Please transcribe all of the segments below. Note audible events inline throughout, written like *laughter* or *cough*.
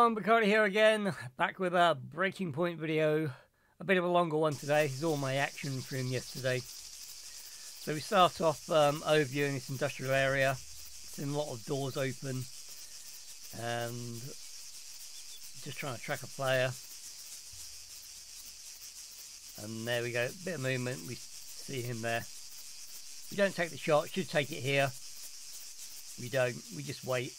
everyone, Bacardi here again, back with a breaking point video. A bit of a longer one today, this is all my action from yesterday. So we start off um, overviewing this industrial area, seeing a lot of doors open, and just trying to track a player. And there we go, bit of movement, we see him there. We don't take the shot, should take it here. We don't, we just wait.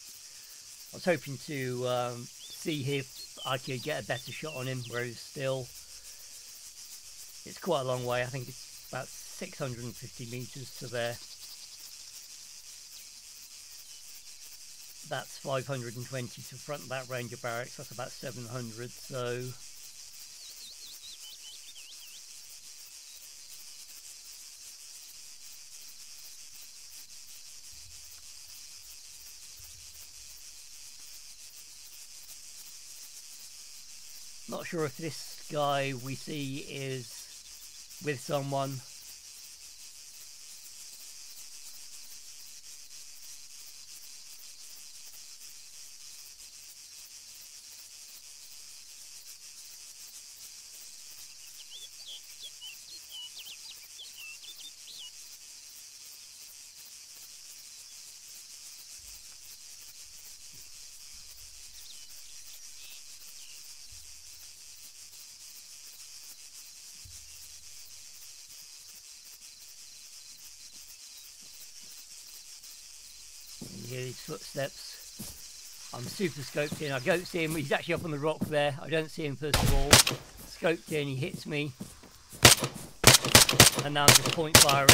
I was hoping to um, see if I could get a better shot on him where he's still. It's quite a long way. I think it's about 650 meters to there. That's 520 to front of that Ranger barracks. That's about 700. So Not sure if this guy we see is with someone. Footsteps. I'm super scoped in. I don't see him. He's actually up on the rock there. I don't see him first of all. Scoped in. He hits me. And now I'm just point firing.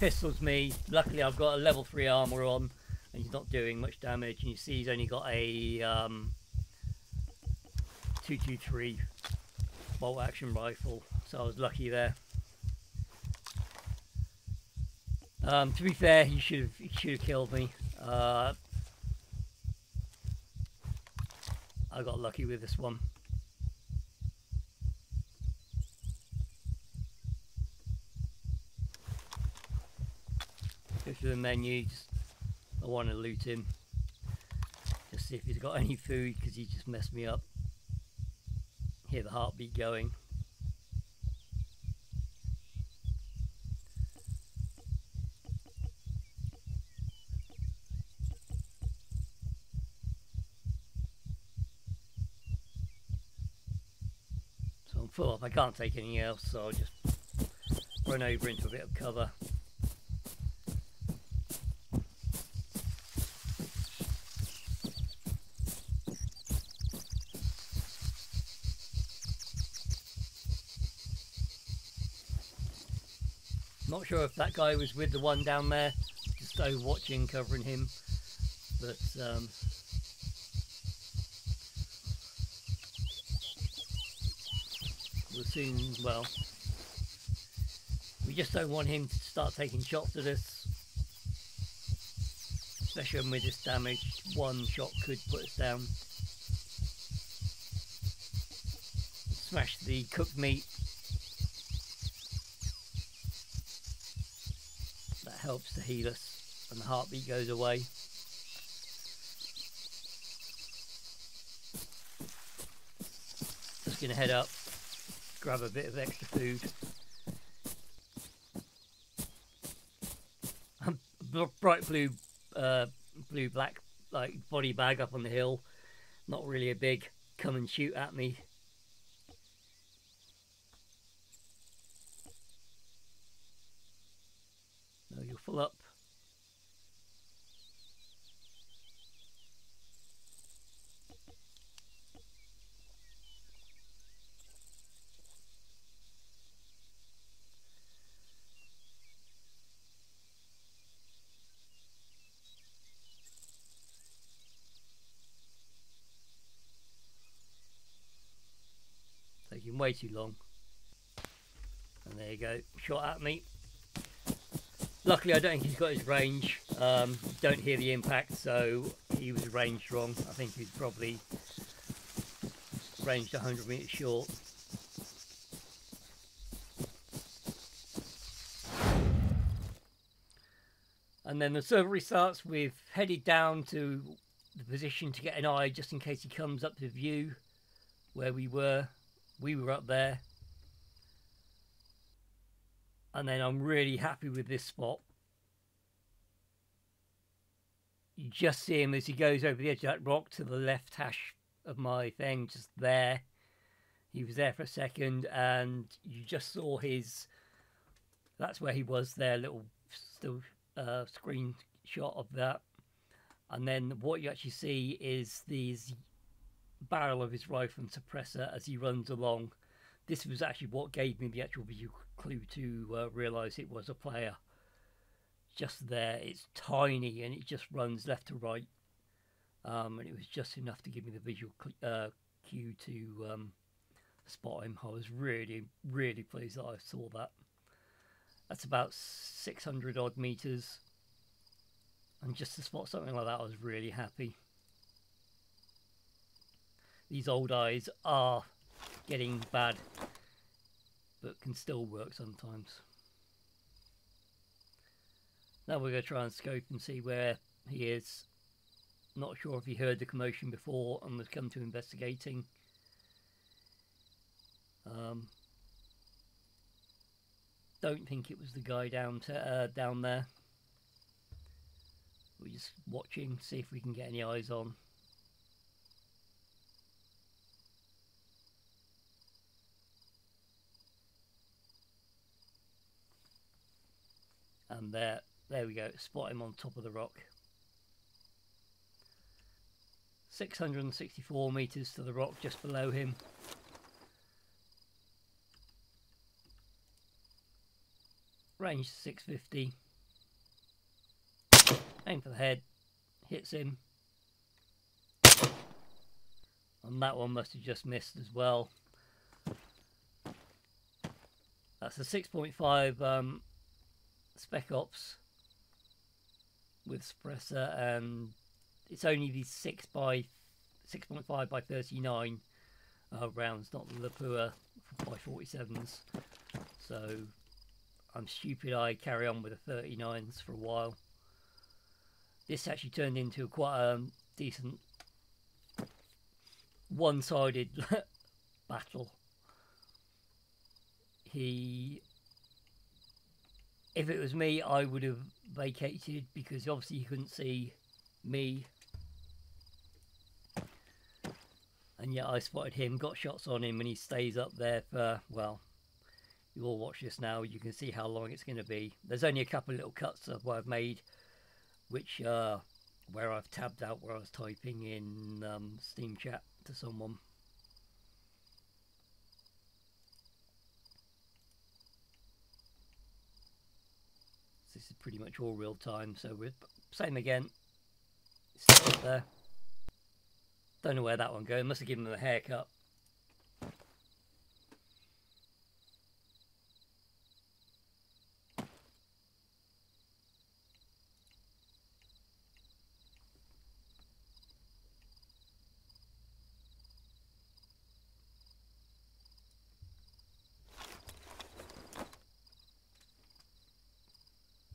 Pistols me. Luckily I've got a level 3 armor on. And he's not doing much damage. And you see he's only got a um, 223 bolt action rifle. So I was lucky there. Um, to be fair, he should have he should have killed me. Uh, I got lucky with this one. Go through the menu. I want to loot him. Just see if he's got any food because he just messed me up. Hear the heartbeat going. I can't take anything else, so I'll just run over into a bit of cover. Not sure if that guy was with the one down there, just over watching, covering him, but um, we'll soon, well, we just don't want him to start taking shots at us, especially when we're this damaged, one shot could put us down. Smash the cooked meat. That helps to heal us and the heartbeat goes away. Just gonna head up, grab a bit of extra food. Bright blue, uh, blue black like body bag up on the hill. Not really a big come and shoot at me. No, you're full up. Taking way too long. And there you go, shot at me. Luckily, I don't think he's got his range. Um, don't hear the impact, so he was ranged wrong. I think he's probably ranged 100 meters short. And then the server restarts. We've headed down to the position to get an eye just in case he comes up to view where we were. We were up there. And then I'm really happy with this spot. You just see him as he goes over the edge of that rock to the left hash of my thing, just there. He was there for a second, and you just saw his. That's where he was there, little still uh, screen shot of that. And then what you actually see is these barrel of his rifle and suppressor as he runs along. This was actually what gave me the actual visual clue to uh, realise it was a player. Just there, it's tiny and it just runs left to right. Um, and it was just enough to give me the visual uh, cue to um, spot him. I was really, really pleased that I saw that. That's about 600 odd meters. And just to spot something like that, I was really happy. These old eyes are getting bad, but can still work sometimes. Now we're going to try and scope and see where he is. Not sure if he heard the commotion before and was come to investigating. Um, don't think it was the guy down to uh, down there. We're just watching, see if we can get any eyes on. And there, there we go, spot him on top of the rock. 664 metres to the rock just below him. Range 650. Aim for the head. Hits him. And that one must have just missed as well. That's a 6.5 um, Spec Ops with suppressor and it's only the 6 by 6.5 by 39 uh, rounds, not the Lapua by 47s. So I'm stupid I carry on with the 39s for a while. This actually turned into quite a um, decent one-sided *laughs* battle. He if it was me, I would have vacated because obviously you couldn't see me. And yet I spotted him, got shots on him, and he stays up there for, well, you all watch this now, you can see how long it's going to be. There's only a couple of little cuts of what I've made, which, uh, where I've tabbed out where I was typing in um, Steam chat to someone. This is pretty much all real time, so we're same again. Still up there. Don't know where that one goes. Must have given him a haircut.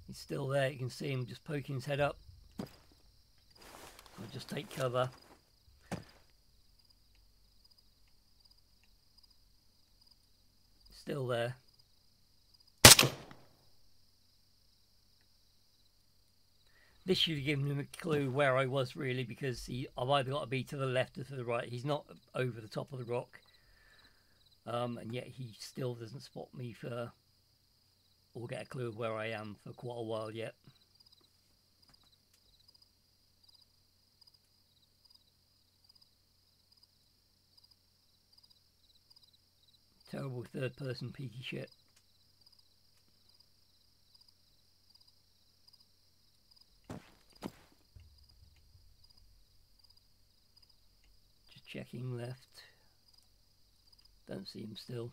He's still there. You can see him just poking his head up. I'll just take cover. Still there. This should have given him a clue where I was really because he, I've either got to be to the left or to the right. He's not over the top of the rock. Um, and yet he still doesn't spot me for or get a clue of where I am for quite a while yet. Terrible third person peaky shit. Just checking left. Don't see him still.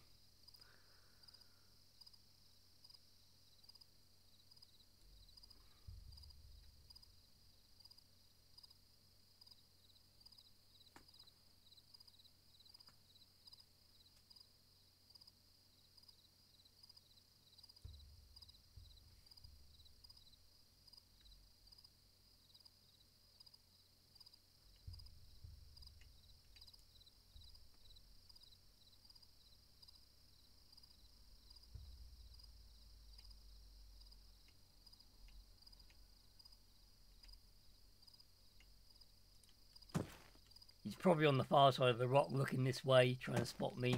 He's probably on the far side of the rock looking this way, trying to spot me.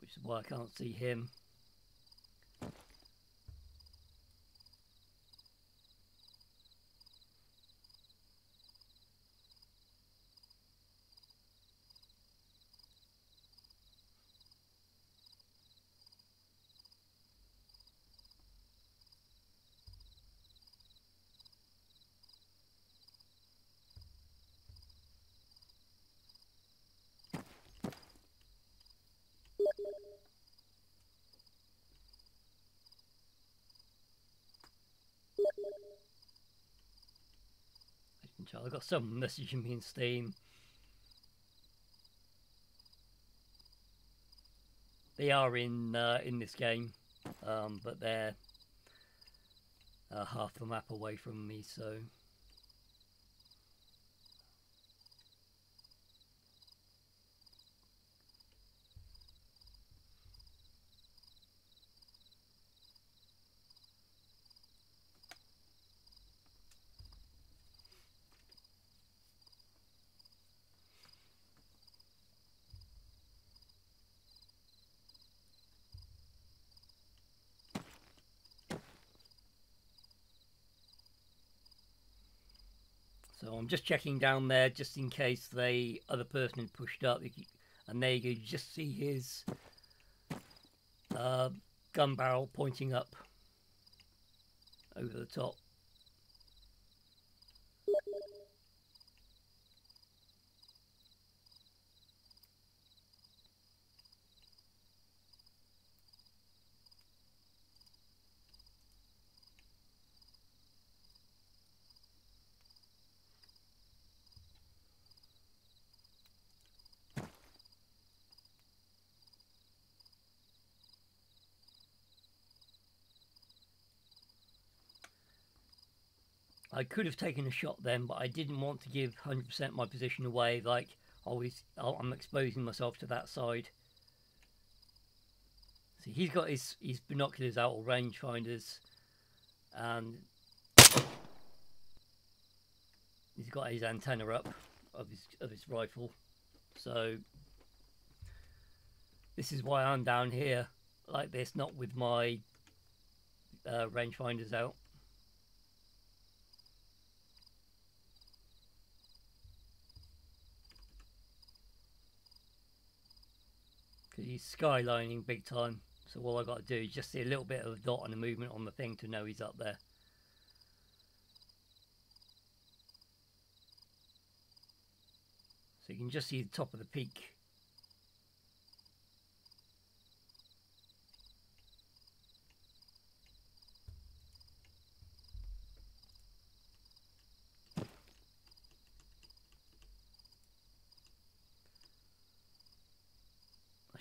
Which is why I can't see him. I've got some messaging me in Steam. They are in uh, in this game, um, but they're uh, half the map away from me, so I'm just checking down there just in case the other person had pushed up. And there you go, just see his uh, gun barrel pointing up over the top. I could have taken a shot then, but I didn't want to give 100% my position away. Like, always, I'm exposing myself to that side. See, he's got his, his binoculars out or rangefinders, and he's got his antenna up of his of his rifle. So this is why I'm down here like this, not with my uh, rangefinders out. He's skylining big time. So all I got to do is just see a little bit of a dot and a movement on the thing to know he's up there. So you can just see the top of the peak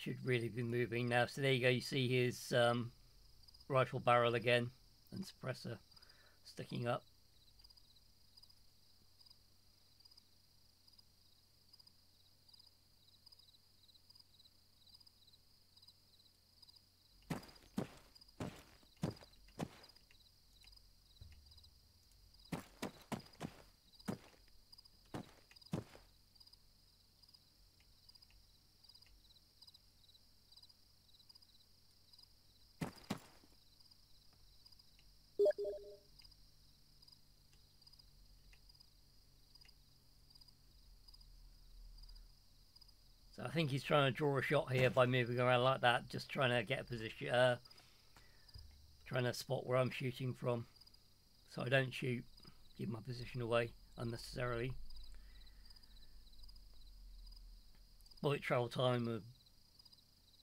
should really be moving now. So there you go, you see his um, rifle barrel again and suppressor sticking up. Think he's trying to draw a shot here by moving around like that, just trying to get a position, uh, trying to spot where I'm shooting from. So I don't shoot, give my position away unnecessarily. Bullet travel time of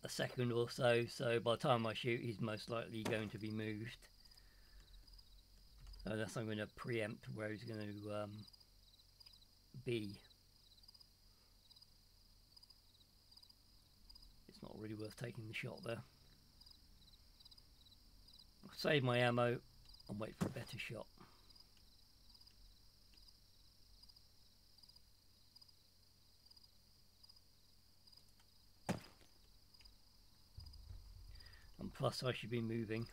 a second or so, so by the time I shoot he's most likely going to be moved. That's I'm going to preempt where he's going to um, be. Not really worth taking the shot there. I'll save my ammo and wait for a better shot. And plus I should be moving.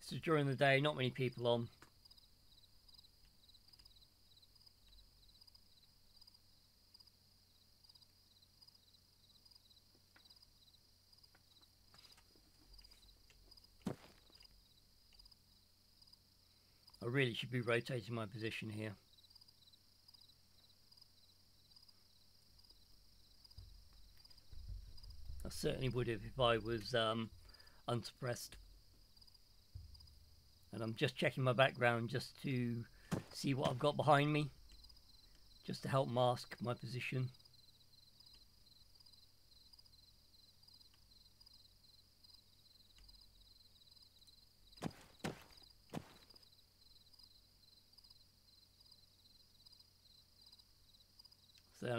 This is during the day, not many people on. Really should be rotating my position here. I certainly would have if I was um, unsuppressed. And I'm just checking my background just to see what I've got behind me, just to help mask my position.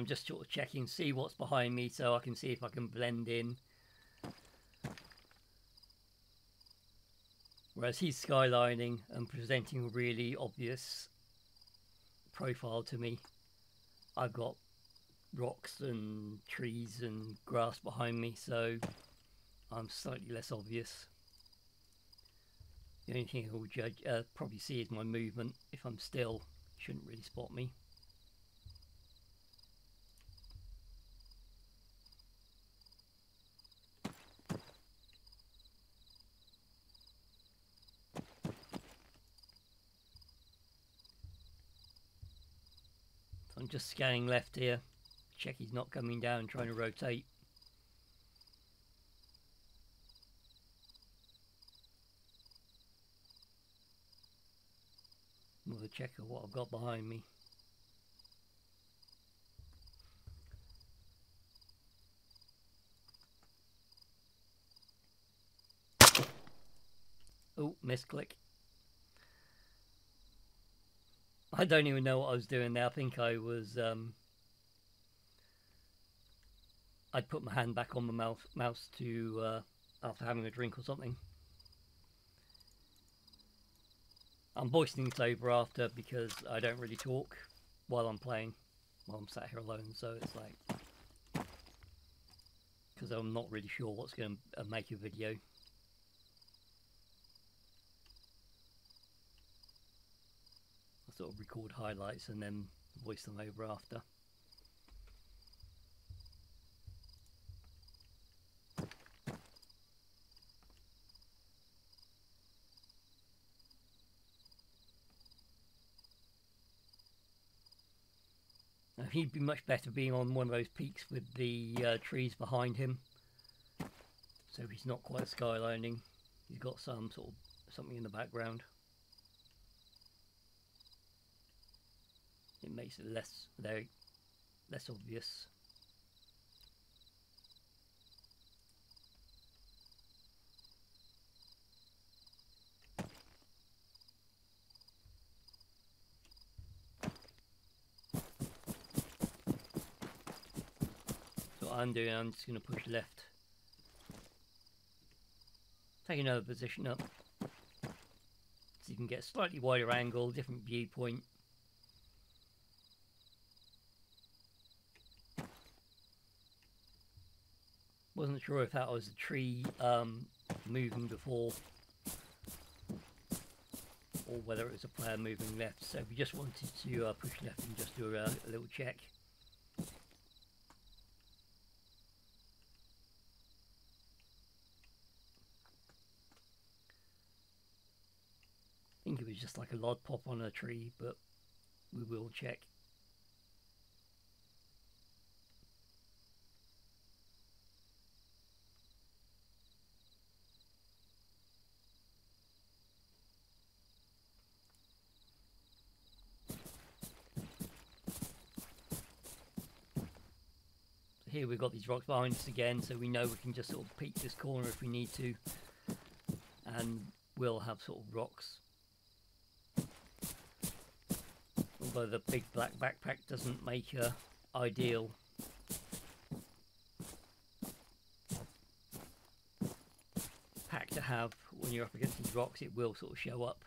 I'm just sort of checking, see what's behind me so I can see if I can blend in. Whereas he's skylining and presenting a really obvious profile to me. I've got rocks and trees and grass behind me, so I'm slightly less obvious. The only thing he'll judge, uh, probably see is my movement. If I'm still, shouldn't really spot me. Just scanning left here. Check he's not coming down, trying to rotate. Another check of what I've got behind me. Oh, misclick. I don't even know what I was doing there. I think I was. Um, I'd put my hand back on the mouse, mouse to uh, after having a drink or something. I'm this over after because I don't really talk while I'm playing, while I'm sat here alone. So it's like because I'm not really sure what's going to uh, make a video. Sort of record highlights and then voice them over after. Now he'd be much better being on one of those peaks with the uh, trees behind him. So he's not quite skylining. He's got some sort of something in the background. It makes it less very less obvious. So what I'm doing, I'm just going to push left. Take another position up. So you can get a slightly wider angle, different viewpoint. Wasn't sure if that was a tree um, moving before or whether it was a player moving left. So we just wanted to uh, push left and just do a, a little check. I think it was just like a lod pop on a tree, but we will check. here we've got these rocks behind us again, so we know we can just sort of peek this corner if we need to. And we'll have sort of rocks. Although the big black backpack doesn't make her ideal. Pack to have when you're up against these rocks, it will sort of show up.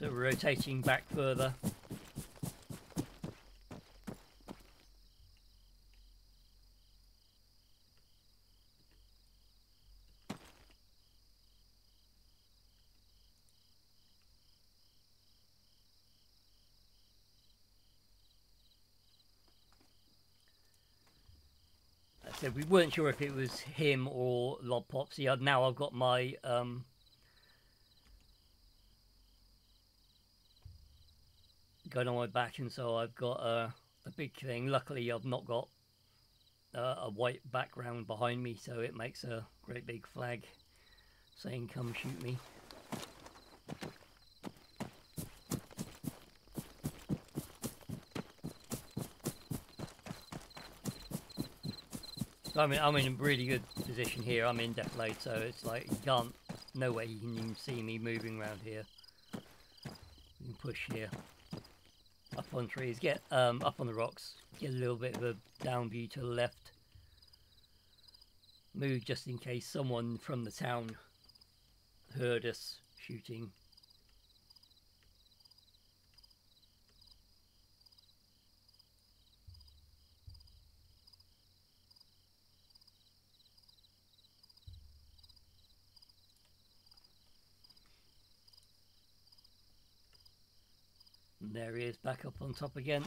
So we're rotating back further. We weren't sure if it was him or lod pop. See, now I've got my um, gun on my back, and so I've got a, a big thing. Luckily, I've not got uh, a white background behind me, so it makes a great big flag saying "Come shoot me." I'm in, I'm in a really good position here. I'm in defilade, so it's like you can't, no way you can even see me moving around here. You can push here. On trees, get um, up on the rocks, get a little bit of a down view to the left. Move just in case someone from the town heard us shooting And there he is back up on top again.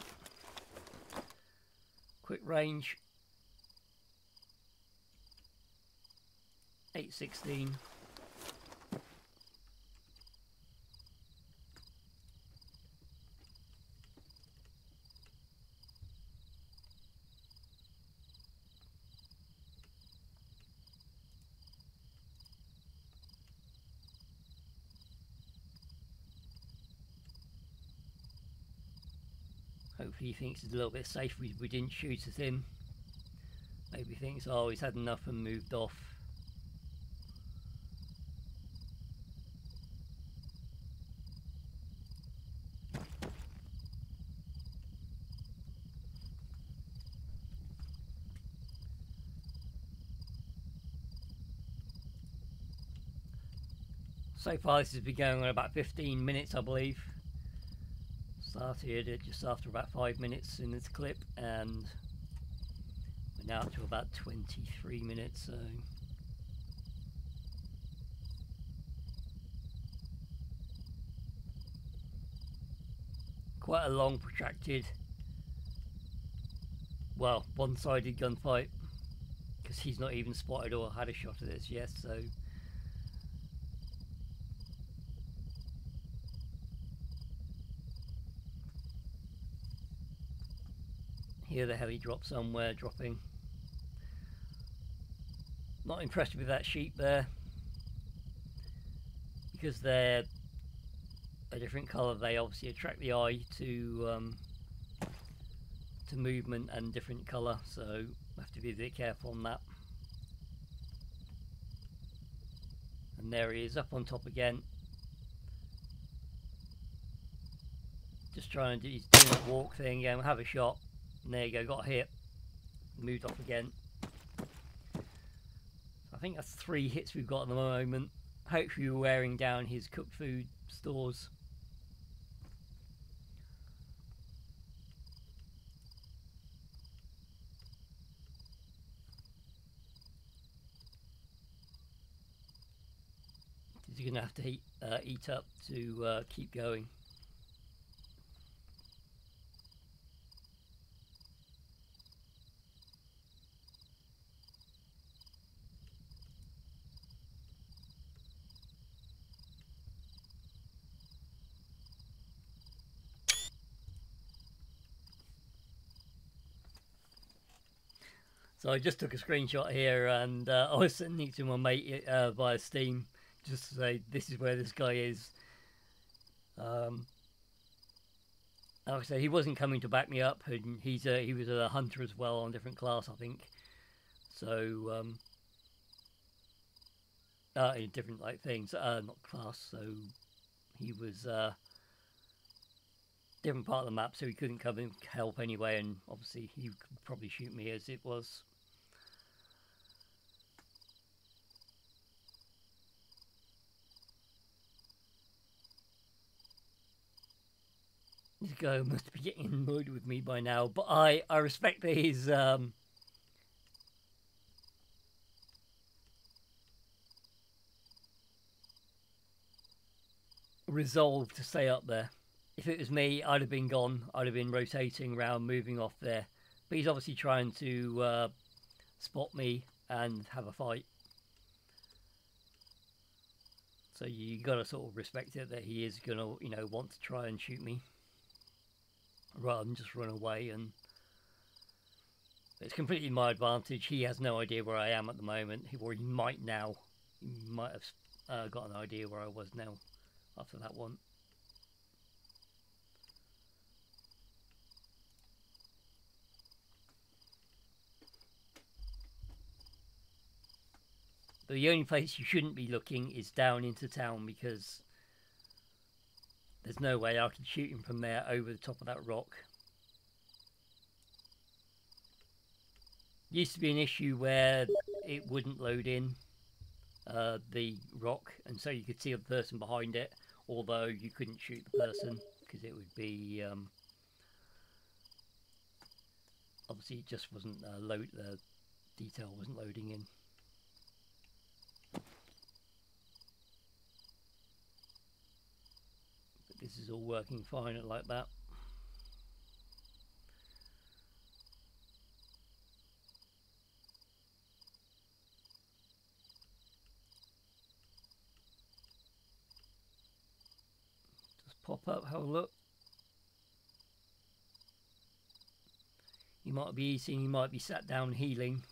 Quick range. 816. He thinks it's a little bit safe we, we didn't shoot at him. Maybe thinks, oh, he's had enough and moved off. So far this has been going on about 15 minutes I believe started it just after about five minutes in this clip and we're now up to about 23 minutes so. Quite a long protracted well one-sided gunfight because he's not even spotted or had a shot at this yet so Hear the heavy drop somewhere dropping. Not impressed with that sheep there. Because they're a different colour, they obviously attract the eye to um, to movement and different colour, so have to be a bit careful on that. And there he is, up on top again. Just trying to do, his walk thing, yeah, we'll have a shot. And there you go, got hit. Moved off again. I think that's three hits we've got at the moment. Hopefully we're wearing down his cooked food stores. He's going to have to eat, uh, eat up to uh, keep going. So I just took a screenshot here and uh, *laughs* I was sending it to my mate uh, via Steam just to say this is where this guy is. Um, like I said, he wasn't coming to back me up, and he's a, he was a hunter as well on a different class, I think. So, um, uh, in different like things, uh, not class. So he was uh, different part of the map, so he couldn't come and help anyway, and obviously he could probably shoot me as it was. Guy must be getting annoyed with me by now, but I, I respect his um, resolve to stay up there. If it was me, I'd have been gone. I'd have been rotating around, moving off there. But he's obviously trying to uh, spot me and have a fight. So you got to sort of respect it that he is going to, you know, want to try and shoot me. Rather than just run away and... It's completely my advantage. He has no idea where I am at the moment. Or he might now. He might have uh, got an idea where I was now after that one. The only place you shouldn't be looking is down into town because there's no way I could shoot him from there over the top of that rock. Used to be an issue where it wouldn't load in uh, the rock and so you could see a person behind it although you couldn't shoot the person because it would be um, obviously it just wasn't uh, load the detail wasn't loading in this is all working fine like that Just pop up, have a look. He might be eating, he might be sat down healing.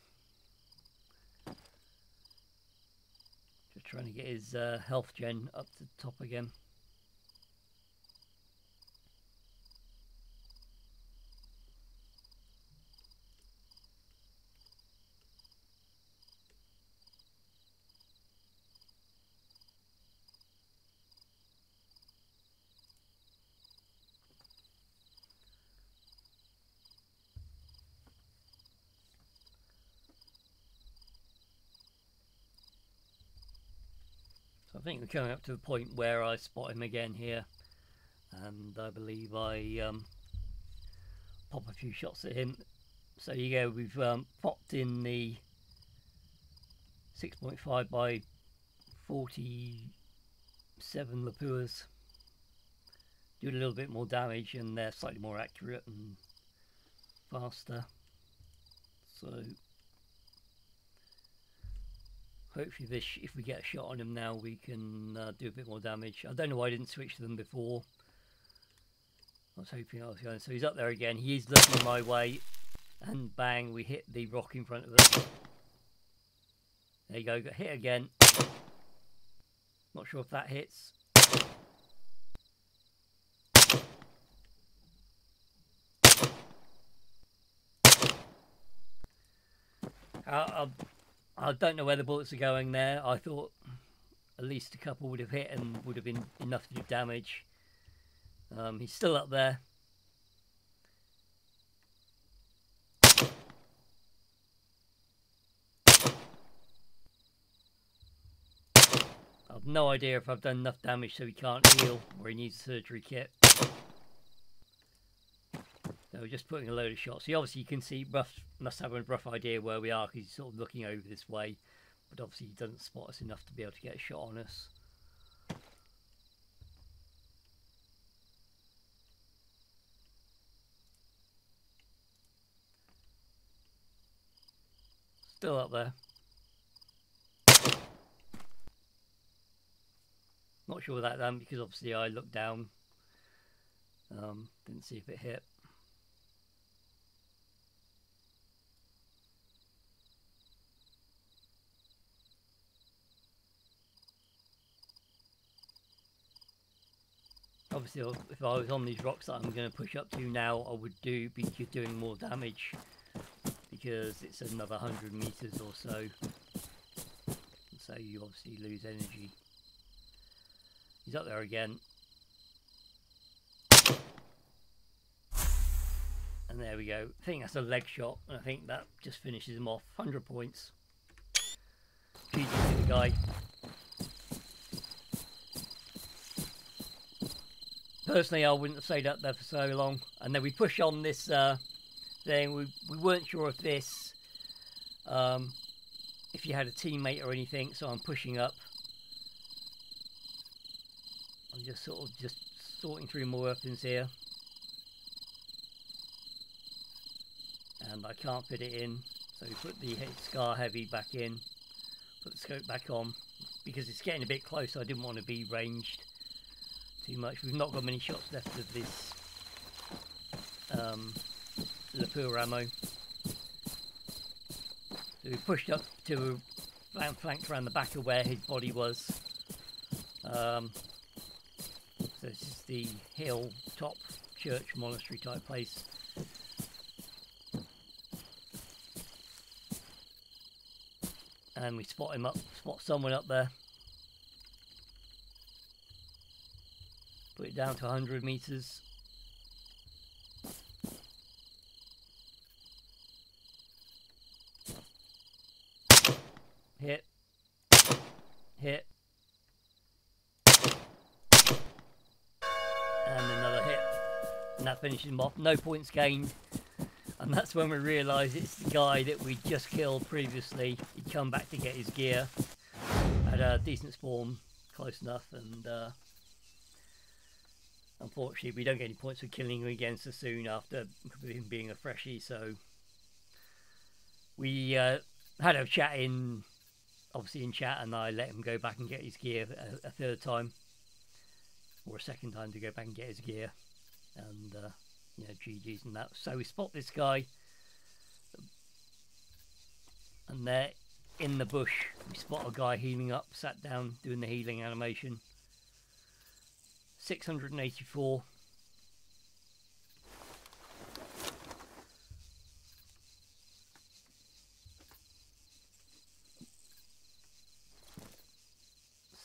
Just trying to get his uh, health gen up to top again. Think we're coming up to the point where I spot him again here and I believe I um, pop a few shots at him. So you go we've um, popped in the 6.5 by 47 Lapuas. Do a little bit more damage and they're slightly more accurate and faster. So Hopefully this, if we get a shot on him now, we can uh, do a bit more damage. I don't know why I didn't switch to them before. I was hoping I was going. So he's up there again. He is looking my way. And bang, we hit the rock in front of us. There you go, got hit again. Not sure if that hits. Uh, I don't know where the bullets are going there. I thought at least a couple would have hit and would have been enough to do damage. Um, he's still up there. I've no idea if I've done enough damage so he can't heal or he needs a surgery kit. So just putting a load of shots. So obviously you can see rough must have a rough idea where we are because he's sort of looking over this way, but obviously he doesn't spot us enough to be able to get a shot on us. Still up there. Not sure that done because obviously I looked down. Um, didn't see if it hit. Obviously if I was on these rocks that I'm going to push up to now I would do be doing more damage because it's another 100 meters or so. So you obviously lose energy. He's up there again. And there we go. I think that's a leg shot and I think that just finishes him off. 100 points. GG to the guy personally, I wouldn't have stayed up there for so long. And then we push on this uh, thing. We, we weren't sure if this, um, if you had a teammate or anything, so I'm pushing up. I'm just sort of just sorting through my weapons here. And I can't fit it in, so we put the Scar Heavy back in, put the scope back on, because it's getting a bit close, I didn't want to be ranged too much. We've not got many shots left of this um, Lapua ammo. So we pushed up to a flanked around the back of where his body was. Um, so this is the hill top church monastery type place. And we spot him up, spot someone up there. It down to 100 meters. Hit. Hit. And another hit. And that finishes him off. No points gained. And that's when we realise it's the guy that we just killed previously. He'd come back to get his gear. Had a decent spawn, close enough, and uh, Unfortunately, we don't get any points for killing him again so soon after him being a freshie, so we uh, had a chat in, obviously in chat, and I let him go back and get his gear a, a, third time, or a second time to go back and get his gear, and uh, you know, GG's and that. So we spot this guy, and there in the bush, we spot a guy healing up, sat down, doing the healing animation. 684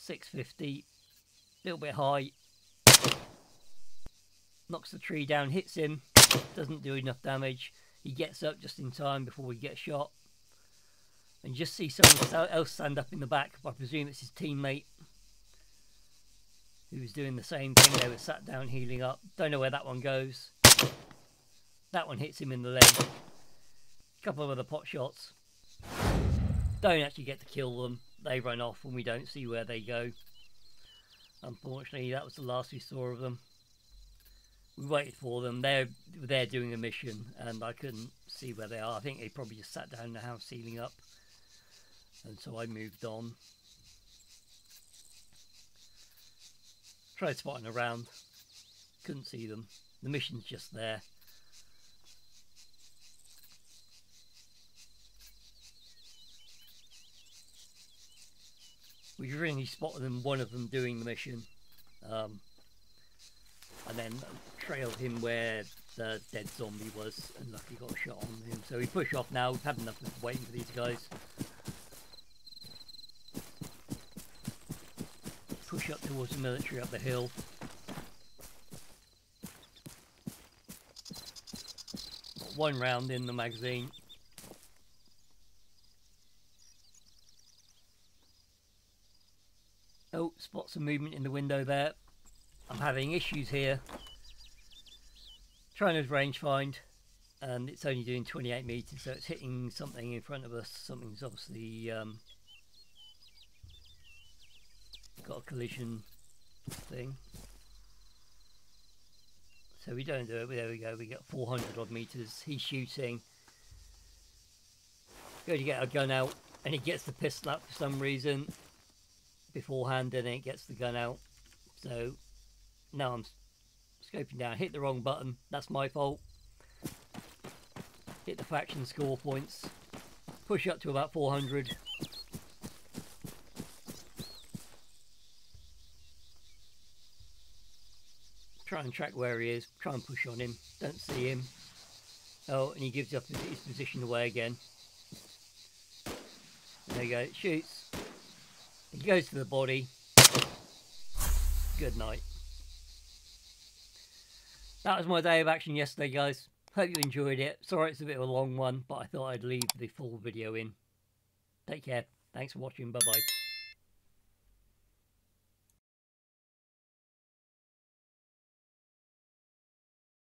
650 a little bit high. Knocks the tree down hits him doesn't do enough damage. He gets up just in time before we get shot. And just see someone else stand up in the back. I presume it's his teammate who was doing the same thing. They were sat down healing up. Don't know where that one goes. That one hits him in the leg. A couple of other pot shots. Don't actually get to kill them. They run off and we don't see where they go. Unfortunately, that was the last we saw of them. We waited for them. They're they're doing a mission, and I couldn't see where they are. I think they probably just sat down in the house healing up, and so I moved on. Tried spotting around. Couldn't see them. The mission's just there. We really spotted them, one of them doing the mission. Um, and then trailed him where the dead zombie was and luckily got a shot on him. So we push off now. We've had enough of waiting for these guys. Push up towards the military up the hill. Got one round in the magazine. Oh, spot some movement in the window there. I'm having issues here. Trying to range find and it's only doing 28 meters so it's hitting something in front of us. Something's obviously um, got a collision thing. So we don't do it, there we go, we get 400 odd meters, he's shooting. Go to get our gun out, and he gets the pistol out for some reason beforehand, and then it gets the gun out. So now I'm scoping down, hit the wrong button, that's my fault. Hit the faction score points, push up to about 400. Try and track where he is. Try and push on him. Don't see him. Oh, and he gives up his position away again. There you go. It shoots. He goes to the body. Good night. That was my day of action yesterday, guys. Hope you enjoyed it. Sorry it's a bit of a long one, but I thought I'd leave the full video in. Take care. Thanks for watching. Bye-bye.